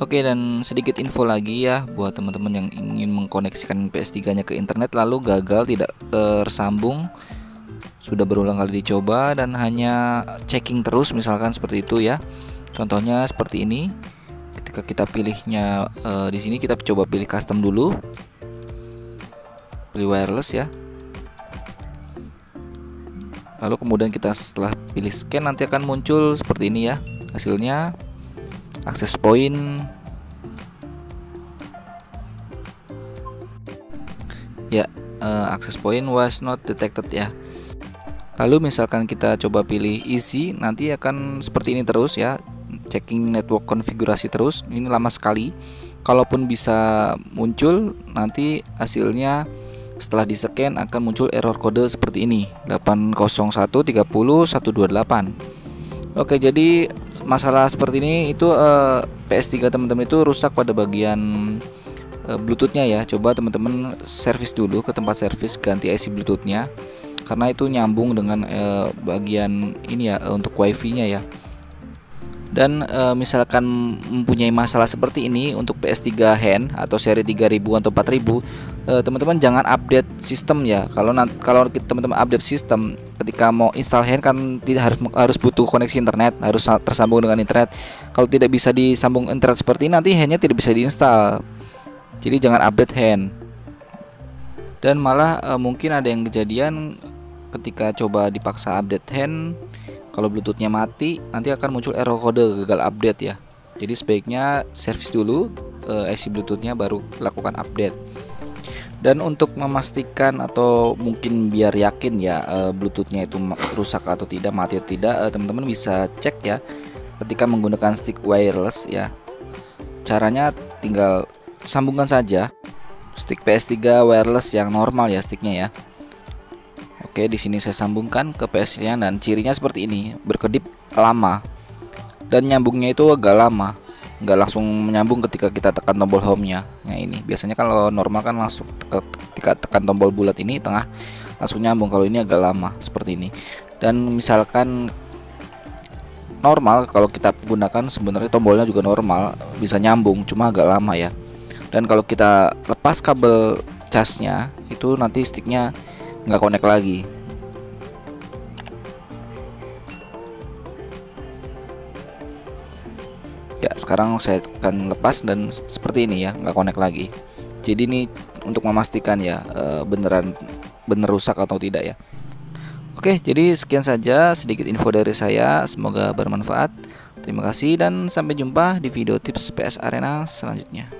Oke dan sedikit info lagi ya buat teman-teman yang ingin mengkoneksikan PS3 nya ke internet lalu gagal tidak tersambung sudah berulang kali dicoba dan hanya checking terus misalkan seperti itu ya. Contohnya seperti ini ketika kita pilihnya e, di sini kita coba pilih custom dulu. Pilih wireless ya. Lalu kemudian kita setelah pilih scan nanti akan muncul seperti ini ya hasilnya akses point ya uh, akses point was not detected ya. Lalu misalkan kita coba pilih easy nanti akan seperti ini terus ya. Checking network konfigurasi terus ini lama sekali. Kalaupun bisa muncul nanti hasilnya setelah di scan akan muncul error kode seperti ini. 80130 128 Oke jadi masalah seperti ini itu uh, eh, PS3 teman-teman itu rusak pada bagian uh, Bluetoothnya ya. Coba teman-teman servis dulu ke tempat servis ganti IC Bluetoothnya. Karena itu nyambung dengan uh, bagian ini ya uh, untuk wifi nya ya dan e, misalkan mempunyai masalah seperti ini untuk PS3 hand atau seri 3000 atau 4000 teman-teman jangan update sistem ya. Kalau kalau teman-teman update sistem ketika mau install hand kan tidak harus harus butuh koneksi internet harus tersambung dengan internet. Kalau tidak bisa disambung internet seperti ini nanti handnya tidak bisa diinstal. Jadi jangan update hand dan malah e, mungkin ada yang kejadian ketika coba dipaksa update hand kalau bluetoothnya mati nanti akan muncul error kode gagal update ya. Jadi sebaiknya servis dulu uh, eh, IC bluetoothnya baru lakukan update. Dan untuk memastikan atau mungkin biar yakin ya uh, bluetoothnya itu rusak atau tidak mati atau tidak uh, teman-teman bisa cek ya ketika menggunakan stick wireless ya. Caranya tinggal sambungkan saja stick PS3 wireless yang normal ya sticknya ya Oke, di sini saya sambungkan ke PS-nya dan cirinya seperti ini, berkedip lama. Dan nyambungnya itu agak lama, nggak langsung menyambung ketika kita tekan tombol home-nya. Nah, ini biasanya kalau normal kan langsung ketika tekan tombol bulat ini tengah langsung nyambung. Kalau ini agak lama seperti ini. Dan misalkan normal kalau kita gunakan sebenarnya tombolnya juga normal, bisa nyambung, cuma agak lama ya. Dan kalau kita lepas kabel casnya itu nanti sticknya nggak connect lagi. Ya sekarang saya akan lepas dan seperti ini ya nggak connect lagi. Jadi ini untuk memastikan ya eh, beneran bener rusak atau tidak ya. Oke jadi sekian saja sedikit info dari saya. Semoga bermanfaat. Terima kasih dan sampai jumpa di video tips PS Arena selanjutnya